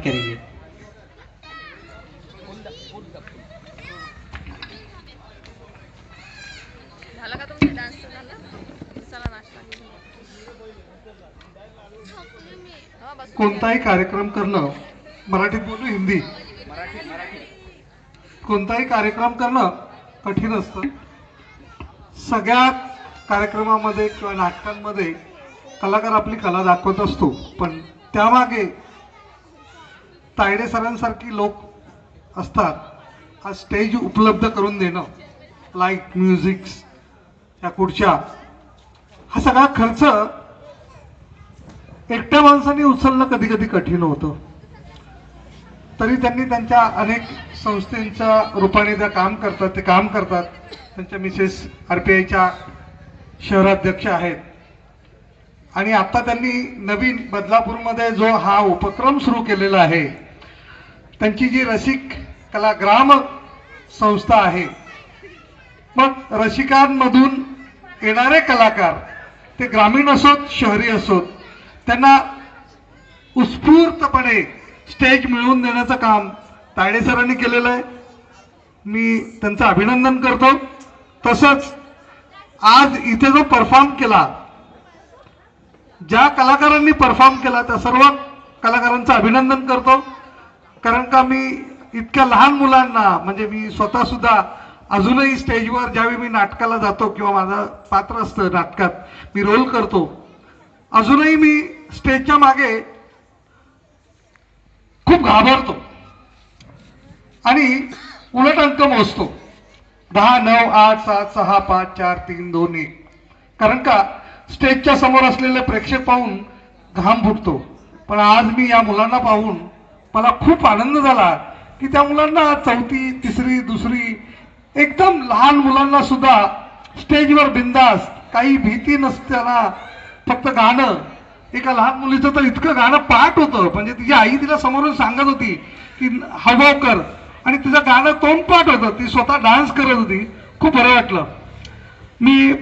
करेंगे. झाला का तुमचा डान्स झाला चला नाश्ता हा बस. कोणताही कार्यक्रम करणं मराठीत बोलू हिंदी? कोणताही कार्यक्रम करणं कठीण असतं. सगळ्या कार्यक्रमामध्ये किंवा नाटकांमध्ये कलाकार आपली कला दाखवत असतो पण त्यामागे तायडे सरांसारखी लोक असतात हा स्टेज उपलब्ध करून देणं लाइट म्युझिक्स या खुर्च्या हा सगळा खर्च एकट्या माणसाने उचलणं कधी कधी कठीण होतं. तरी त्यांनी त्यांच्या अनेक संस्थेच्या रूपाने त्या काम करतात ते काम करतात. त्यांच्या मिसेस आर पी आयच्या शहराध्यक्ष आहेत. आणि आता त्यांनी नवीन बदलापूरमध्ये जो हा उपक्रम सुरू केलेला आहे त्यांची जी रसिक कला ग्राम संस्था आहे मग रसिकांमधून येणारे कलाकार ते ग्रामीण असोत शहरी असोत त्यांना उत्स्फूर्तपणे स्टेज मिळवून देण्याचं काम तायडे सरांनी केलेलं आहे. मी त्यांचं अभिनंदन करतो. तसंच आज इथे जो परफॉर्म केला ज्या कलाकारांनी परफॉर्म केला त्या सर्व कलाकारांचं अभिनंदन करतो. कारण का मी इतक्या लहान मुलांना म्हणजे मी स्वतः सुद्धा अजूनही स्टेजवर ज्यावेळी मी नाटकाला जातो किंवा माझं पात्र असतं नाटकात मी रोल करतो. अजूनही मी स्टेजच्या मागे खूप घाबरतो. आणि उलट अंक मोजतो. दहा नऊ आठ सात सहा पाच चार तीन दोन एक. कारण का स्टेजच्या समोर असलेले प्रेक्षक पाहून घाम फुटतो. पण आज मी या मुलांना पाहून मला खूप आनंद झाला की त्या मुलांना चौथी तिसरी दुसरी एकदम लहान मुलांना सुद्धा स्टेजवर बिंदास काही भीती नसताना फक्त गाणं. एका लहान मुलीचं तर इतकं गाणं पाठ होतं. म्हणजे तिची आई तिला समोरून सांगत होती की हवं कर. आणि तिचं गाणं तोंड पाठ होतं. ती स्वतः डान्स करत होती. खूप बरं वाटलं. मी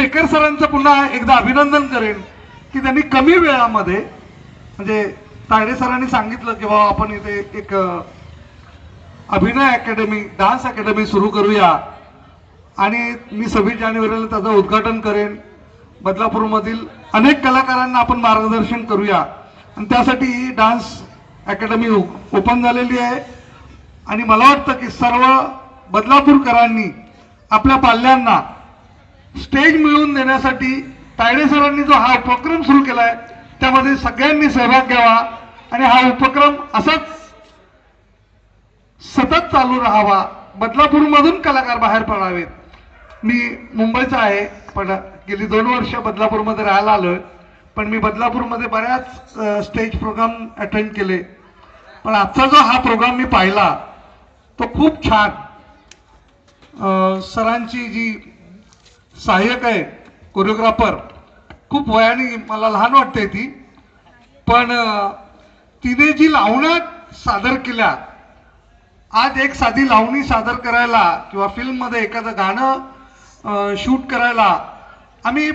शेखर सरांचं पुन्हा एकदा अभिनंदन करेन की त्यांनी कमी वेळामध्ये म्हणजे तायडे सरांनी सांगितलं की बाबा आपण इथे एक अभिनय अकॅडमी डान्स अकॅडमी सुरू करूया. आणि मी सव्वीस जानेवारीला त्याचं उद्घाटन करेन. बदलापूरमधील अनेक कलाकारांना आपण मार्गदर्शन करूया. आणि त्यासाठी ही डान्स अकॅडमी ओपन झालेली आहे. आणि मला वाटतं की सर्व बदलापूरकरांनी आपल्या पाल्यांना स्टेज मिळवून देण्यासाठी तायडे सरांनी जो हा उपक्रम सुरू केलाय त्यामध्ये सगळ्यांनी सहभाग घ्यावा. आणि हा उपक्रम असाच सतत चालू राहावा. बदलापूरमधून कलाकार बाहेर पडावेत. मी मुंबईचा आहे पण गेली दोन वर्ष बदलापूरमध्ये राहायला आलोय. पण मी बदलापूरमध्ये बऱ्याच स्टेज प्रोग्राम अटेंड केले. पण आजचा जो हा प्रोग्राम मी पाहिला तो खूप छान सरांची जी सहाय्यक आहे कोरिओग्राफर खूप वयाने मला लहान वाटते ती. पण तिने जी लावण्या सादर केल्या आज एक साधी लावणी सादर करायला किंवा फिल्ममध्ये एखादं गाणं शूट करायला आम्ही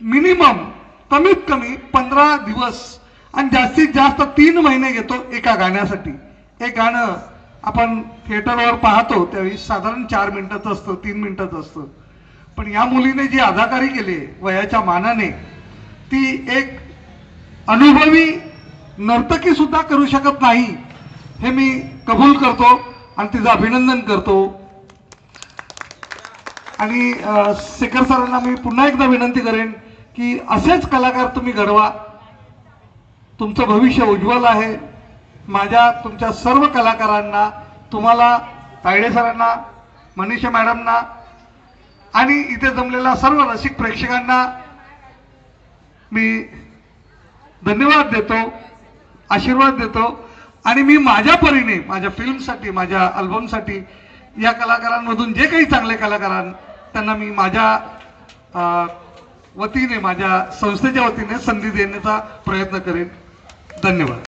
मिनिमम कमीत कमी पंधरा दिवस आणि जास्तीत जास्त तीन महिने घेतो एका गाण्यासाठी. एक गाणं आपण थिएटरवर पाहतो त्यावेळी साधारण चार मिनिटाचं असतं तीन मिनिटाचं असतं. पण या मुलीने जी अदाकारी केली वयाच्या मानाने ती एक अनुभवी नर्तकी सुद्धा करू शकत नाही हे मी कबूल करतो आणि तिचं अभिनंदन करतो. आणि शेखर सरांना मी पुन्हा एकदा विनंती करेन की असेच कलाकार तुम्ही घडवा. तुमचं भविष्य उज्ज्वल आहे. माझ्या तुमच्या सर्व कलाकारांना तुम्हाला तायडे सरांना मनीषा मॅडमना आणि इथे जमलेल्या सर्व रसिक प्रेक्षकांना मी धन्यवाद देतो आशीर्वाद देतो. आणि मी माझ्या परीने माझ्या फिल्मसाठी माझ्या अल्बमसाठी या कलाकारांमधून जे काही चांगले कलाकार त्यांना मी माझ्या वतीने माझ्या संस्थेच्या वतीने संधी देण्याचा प्रयत्न करेन. धन्यवाद.